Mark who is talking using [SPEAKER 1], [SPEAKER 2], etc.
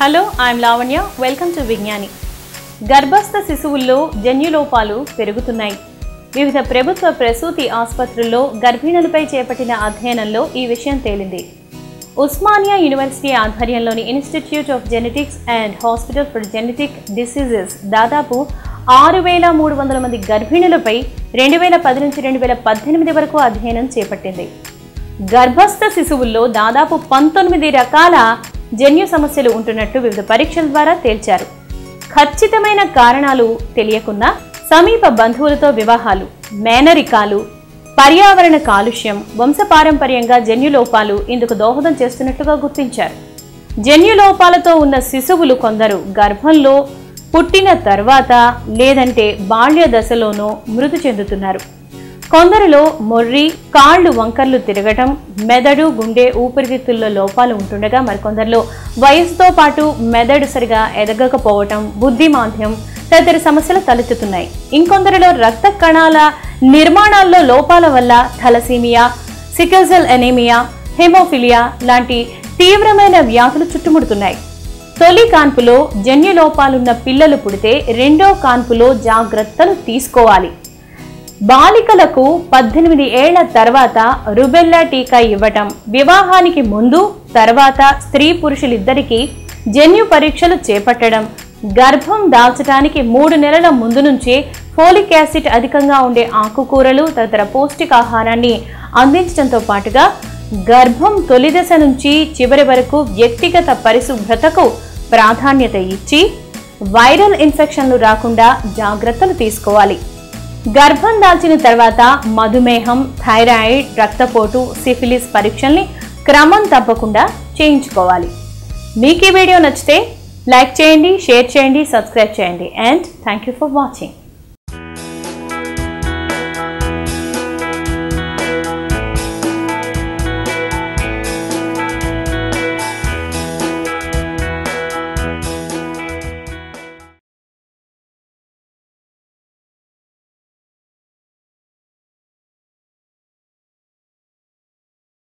[SPEAKER 1] hello I'm Lavanya welcome to Vignani గర్భస్థ శిశువుల్లో జన్యులోపాలు పెరుగుతున్నాయి వివిధ ప్రభుత్వ ప్రసూతి ఆసుపత్రుల్లో గర్భిణులపై చేపట్టిన అధ్యయనంలో ఈ విషయం తేలింది ఉస్మానియా యూనివర్సిటీ ఆధ్వర్యంలోని institute of genetics and hospital for genetic diseases దాదాపు ఆరు వేల మూడు వందల మంది గర్భిణులపై రెండు వేల పది నుంచి రెండు వేల పద్దెనిమిది వరకు అధ్యయనం చేపట్టింది గర్భస్థ శిశువుల్లో దాదాపు పంతొమ్మిది రకాల జన్యు సమస్యలు ఉంటున్నట్టు వివిధ పరీక్షల ద్వారా తేల్చారు ఖచ్చితమైన కారణాలు తెలియకున్నా సమీప బంధువులతో వివాహాలు మేనరికాలు పర్యావరణ కాలుష్యం వంశపారంపర్యంగా జన్యులోపాలు ఇందుకు దోహదం చేస్తున్నట్టుగా గుర్తించారు జన్యులోపాలతో ఉన్న శిశువులు కొందరు గర్భంలో పుట్టిన తర్వాత లేదంటే బాల్య దశలోనూ మృతి చెందుతున్నారు కొందరిలో మొర్రి కాళ్ళు వంకర్లు తిరగటం మెదడు గుండె ఊపిరితిత్తుల్లో లోపాలు ఉంటుండగా మరికొందరిలో వయసుతో పాటు మెదడు సరిగా ఎదగకపోవటం బుద్ధి మాంద్యం తదితర సమస్యలు తలెత్తుతున్నాయి ఇంకొందరిలో రక్త కణాల నిర్మాణాల్లో లోపాల వల్ల థలసీమియా సికల్జల్ ఎనీమియా హెమోఫిలియా లాంటి తీవ్రమైన వ్యాధులు చుట్టుముడుతున్నాయి తొలి కాన్పులో జన్యు లోపాలున్న పిల్లలు పుడితే రెండో కాన్పులో జాగ్రత్తలు తీసుకోవాలి బాలికలకు పద్దెనిమిది ఏళ్ల తర్వాత రుబెల్లా టీకా ఇవ్వటం వివాహానికి ముందు తర్వాత స్త్రీ పురుషులిద్దరికీ జన్యు పరీక్షలు చేపట్టడం గర్భం దాల్చడానికి మూడు నెలల ముందు నుంచే ఫోలిక్ యాసిడ్ అధికంగా ఉండే ఆకుకూరలు తదితర పౌష్టికాహారాన్ని అందించడంతో పాటుగా గర్భం తొలి దశ నుంచి చివరి వరకు వ్యక్తిగత పరిశుభ్రతకు ప్రాధాన్యత ఇచ్చి వైరల్ ఇన్ఫెక్షన్లు రాకుండా జాగ్రత్తలు తీసుకోవాలి గర్భం దాల్చిన తర్వాత మధుమేహం థైరాయిడ్ రక్తపోటు సిఫిలిస్ పరీక్షల్ని క్రమం తప్పకుండా చేయించుకోవాలి మీకు ఈ వీడియో నచ్చితే లైక్ చేయండి షేర్ చేయండి సబ్స్క్రైబ్ చేయండి and thank you for watching